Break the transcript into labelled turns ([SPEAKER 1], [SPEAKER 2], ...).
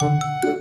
[SPEAKER 1] Música